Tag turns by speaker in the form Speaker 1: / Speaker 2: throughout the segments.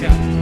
Speaker 1: Yeah.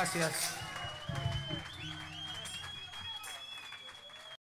Speaker 1: Gracias.